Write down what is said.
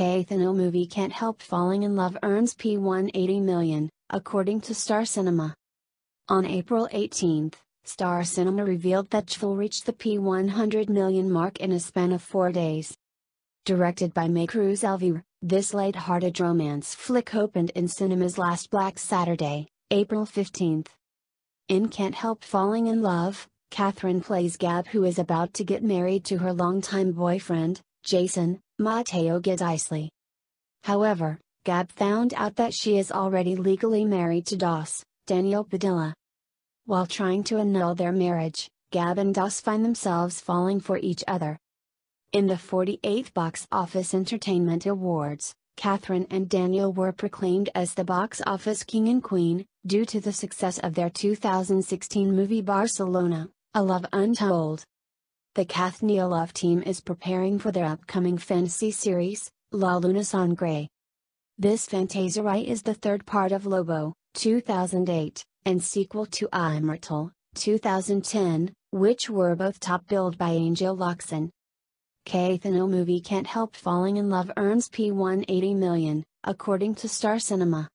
Kathniel movie Can't Help Falling in Love earns P180 million, according to Star Cinema. On April 18, Star Cinema revealed that CHFIL reached the P100 million mark in a span of four days. Directed by Mae Cruz Alviar, this light-hearted romance flick opened in cinemas last Black Saturday, April 15. In Can't Help Falling in Love, Kathryn plays Gab who is about to get married to her longtime boyfriend, Jason, Matteo Guidicelli. However, Gab found out that she is already legally married to Dos, Daniel Padilla. While trying to annul their marriage, Gab and Dos find themselves falling for each other. In the 48th Box Office Entertainment Awards, Kathryn and Daniel were proclaimed as the box office king and queen, due to the success of their 2016 movie Barcelona, A Love Untold. The KathNiel Love team is preparing for their upcoming fantasy series, La Luna Sangre. This fantasy is the third part of Lobo, 2008, and sequel to Imortal, 2010, which were both top billed by Angel Locsin. Kathniel movie Can't Help Falling in Love earns P180 million, according to Star Cinema.